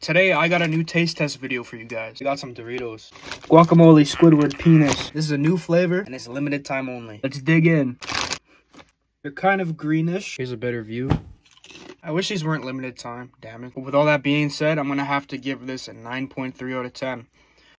Today, I got a new taste test video for you guys. I got some Doritos. Guacamole Squidward Penis. This is a new flavor, and it's limited time only. Let's dig in. They're kind of greenish. Here's a better view. I wish these weren't limited time, damn it. But with all that being said, I'm gonna have to give this a 9.3 out of 10.